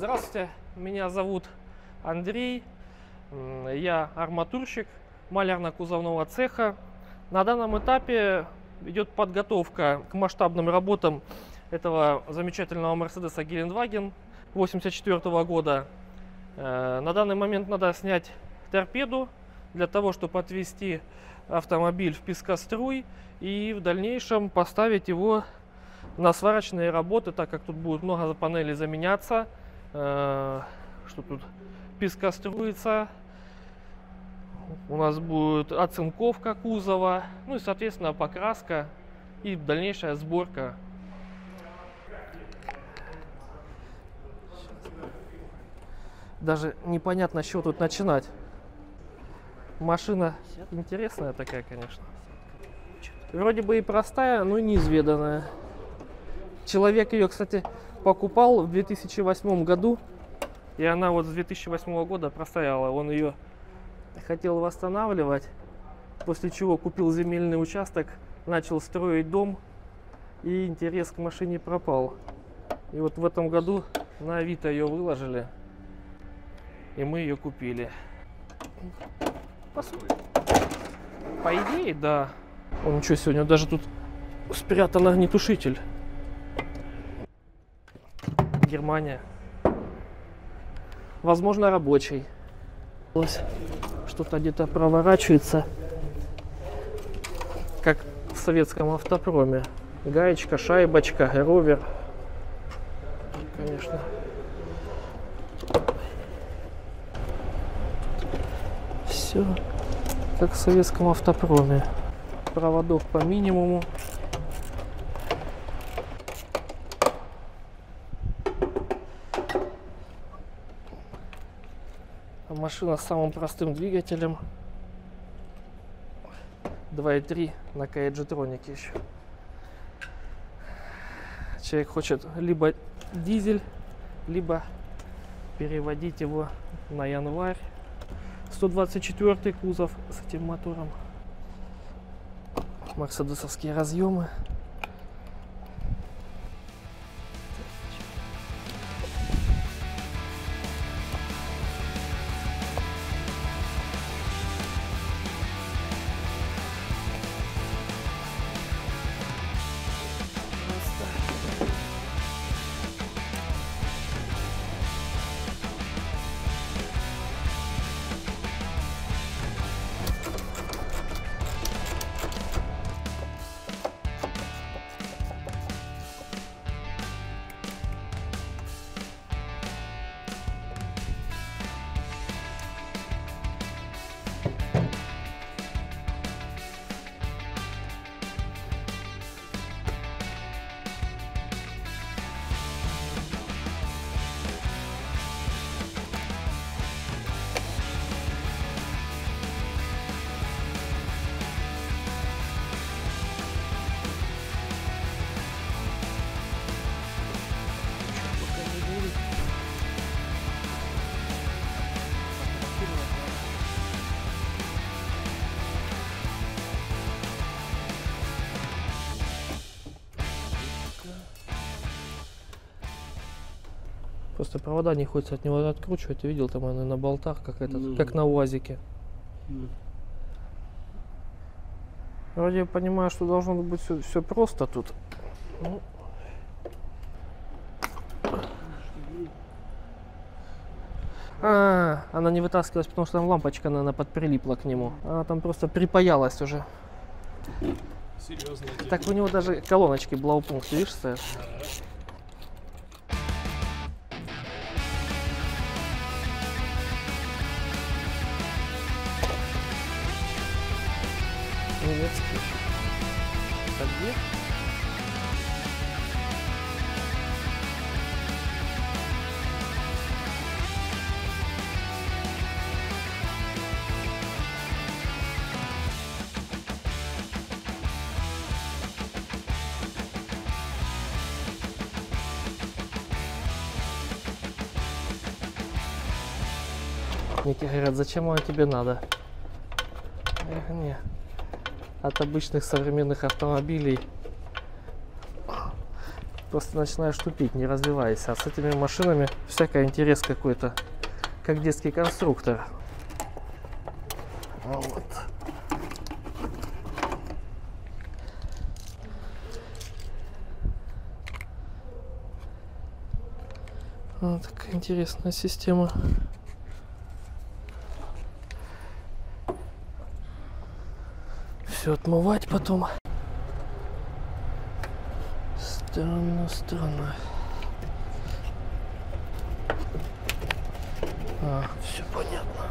гостя. Меня зовут Андрей. Я арматурщик малярно-кузовного цеха. На данном этапе идет подготовка к масштабным работам этого замечательного Мерседеса Гелендваген 84 года. Э, На данный момент надо снять торпеду для того, чтобы отвести автомобиль в пескоструй и в дальнейшем поставить его на сварочные работы, так как тут будет много панелей заменяться, что тут пескоструится, у нас будет оцинковка кузова, ну и, соответственно, покраска и дальнейшая сборка. Даже непонятно, с чего тут начинать. Машина интересная такая, конечно. Вроде бы и простая, но и неизведанная. Человек ее, кстати, покупал в 2008 году, и она вот с 2008 года простояла. Он ее хотел восстанавливать, после чего купил земельный участок, начал строить дом, и интерес к машине пропал. И вот в этом году на Авито ее выложили, и мы ее купили. По идее, да. Он ничего, сегодня даже тут спрятан огнетушитель. Германия. Возможно, рабочий. Что-то где-то проворачивается. Как в советском автопроме. Гаечка, шайбочка, ровер. Конечно. Все как в советском автопроме. Проводок по минимуму. Машина с самым простым двигателем. 2.3 на Каэджитронике еще. Человек хочет либо дизель, либо переводить его на январь. 124 кузов с этим мотором. Мерседесовские разъемы. Просто провода не хочется от него откручивать. Ты видел, там они на болтах, как, этот, Ну как на УАЗике. Ну, Вроде я понимаю, что должно быть все, просто тут. Ну. А, она не вытаскивалась, потому что там лампочка, наверное, подприлипла к нему. Она там просто припаялась уже. Серьезно. Так у него даже колоночки Блаупункт, видишь, стоят? Немецкий. Так? Ники говорят, зачем оно тебе надо? Я говорю, не. От обычных современных автомобилей просто начинаешь тупить, не развиваясь. А с этими машинами всякий интерес какой-то, как детский конструктор. А Вот. Вот такая интересная система. Все отмывать потом. Странно, странно. А, все понятно.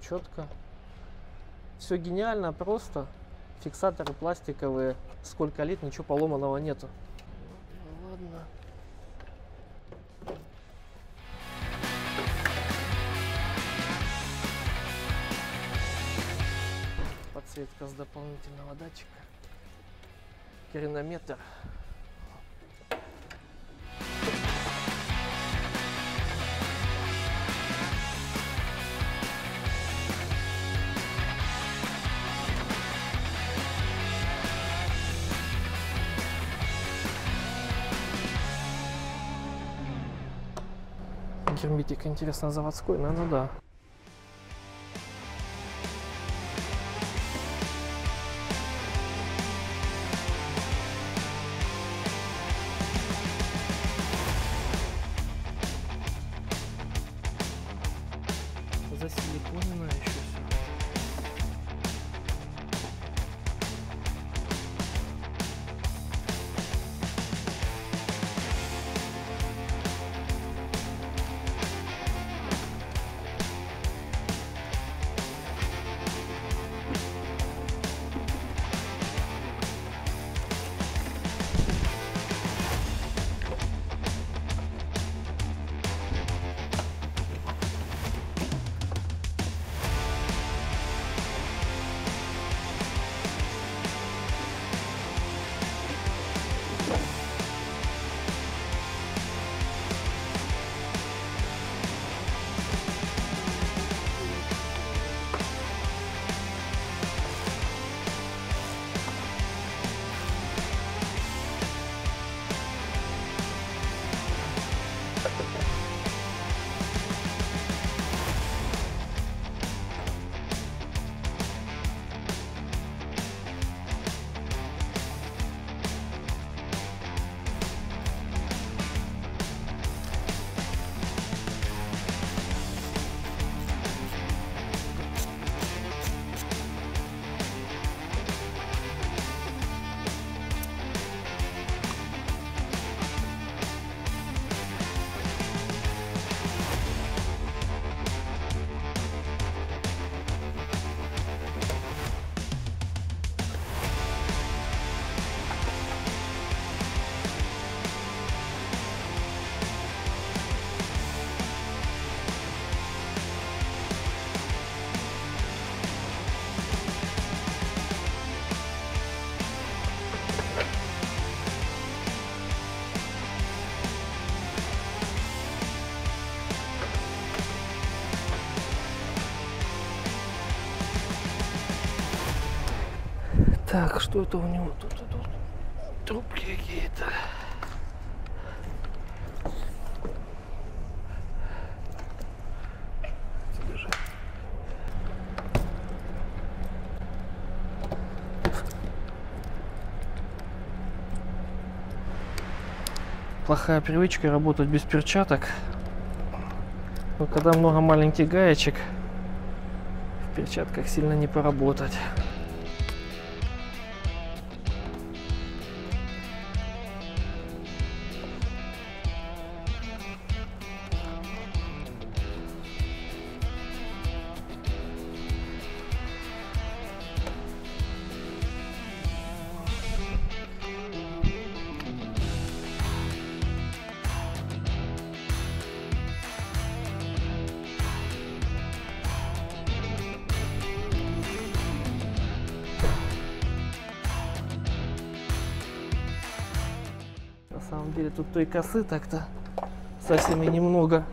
Четко. Все гениально, просто. Фиксаторы пластиковые. Сколько лет, ничего поломанного нету. Ладно. Подсветка с дополнительного датчика. Керинометр. Герметик, интересно, заводской? Наверное, да. Так, что это у него тут идут? Трубки какие-то. Плохая привычка работать без перчаток. Но когда много маленьких гаечек, в перчатках сильно не поработать. Деле тут той косы так-то совсем и немного.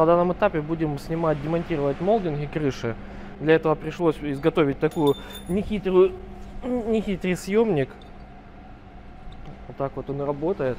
На данном этапе будем снимать, демонтировать молдинги крыши. Для этого пришлось изготовить такую нехитрую, нехитрый съемник. Вот так вот он и работает.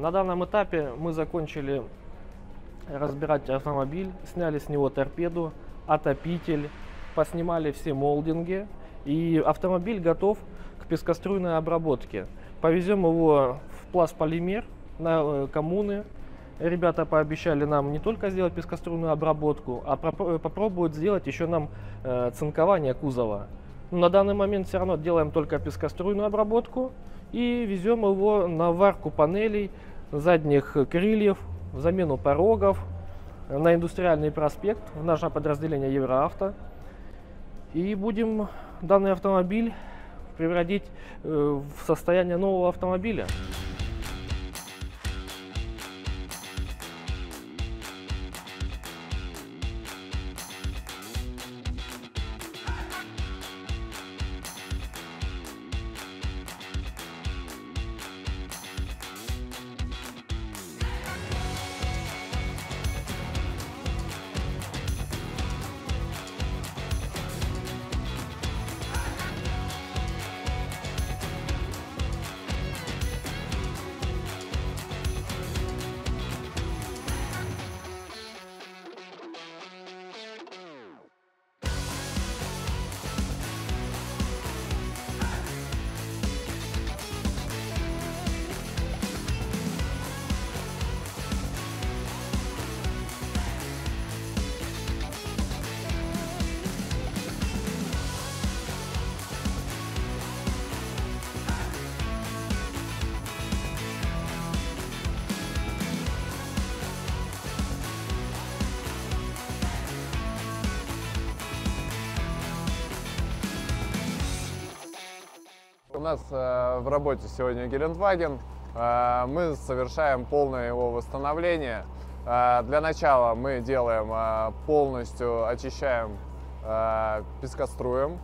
На данном этапе мы закончили разбирать автомобиль, сняли с него торпеду, отопитель, поснимали все молдинги. И автомобиль готов к пескоструйной обработке. Повезем его в пластполимер на э, коммуны. Ребята пообещали нам не только сделать пескоструйную обработку, а пропро- попробуют сделать еще нам э, цинкование кузова. Но на данный момент все равно делаем только пескоструйную обработку и везем его на варку панелей задних крыльев, замену порогов на индустриальный проспект в наше подразделение Евроавто. И будем данный автомобиль превратить э, в состояние нового автомобиля. У нас э, в работе сегодня Гелендваген. Э, мы совершаем полное его восстановление. Э, для начала мы делаем полностью, очищаем пескоструем.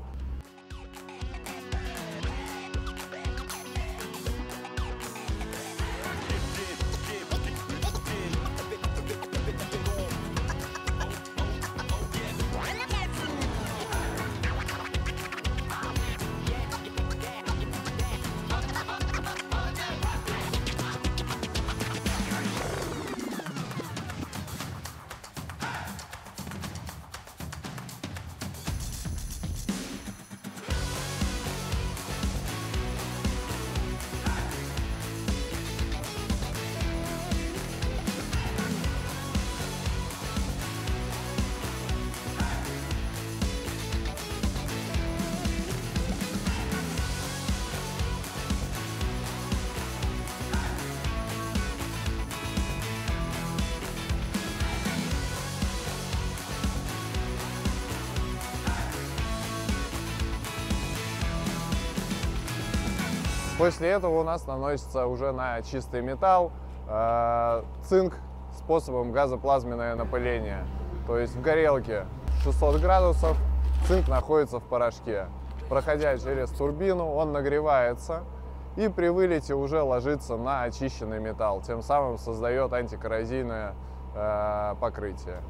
После этого у нас наносится уже на чистый металл э, цинк способом газоплазменное напыление. То есть в горелке 600 градусов, цинк находится в порошке. Проходя через турбину, он нагревается и при вылете уже ложится на очищенный металл, тем самым создает антикоррозийное э, покрытие.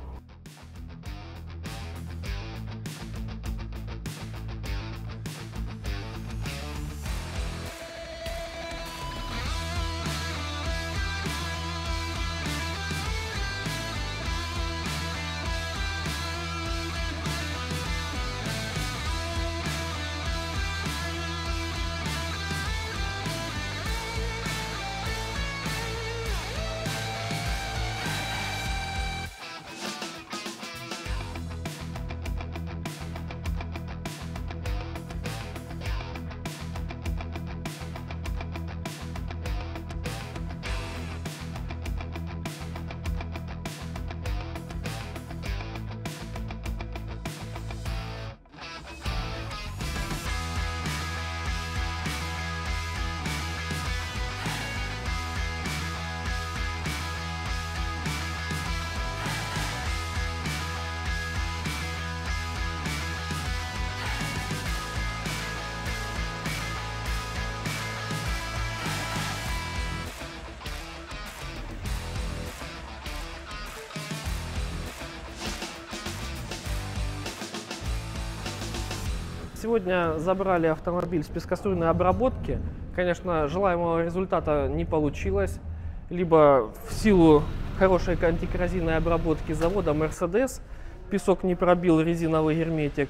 Сегодня забрали автомобиль с пескоструйной обработки. Конечно, желаемого результата не получилось. Либо в силу хорошей антикоррозийной обработки завода Mercedes песок не пробил резиновый герметик,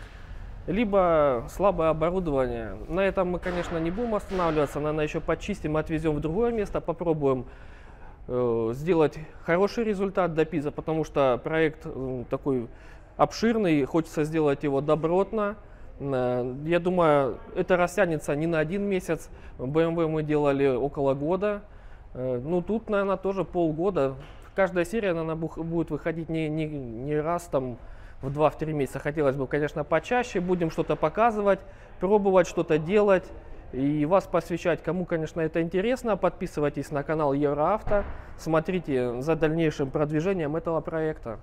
либо слабое оборудование. На этом мы, конечно, не будем останавливаться, наверное, еще почистим, отвезем в другое место, попробуем э, сделать хороший результат до ПИЗа, потому что проект э, такой обширный, хочется сделать его добротно. Э, Я думаю, это растянется не на один месяц. BMW мы делали около года. Э, Ну, тут, наверное, тоже полгода. Каждая серия, наверное, будет выходить не, не, не раз там в 2-3 месяца. Хотелось бы, конечно, почаще. Будем что-то показывать, пробовать что-то делать и вас посвящать. Кому, конечно, это интересно, подписывайтесь на канал Евроавто, смотрите за дальнейшим продвижением этого проекта.